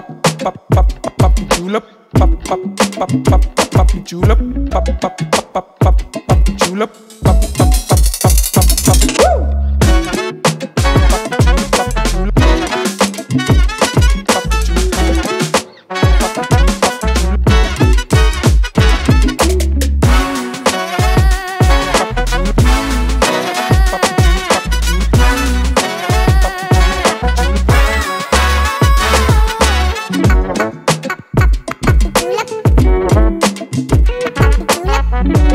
pop, pop, pop, pop, julep, pop, pop, pop, pop, pop, julep, pop, pop, pop, pop, pop, julep, We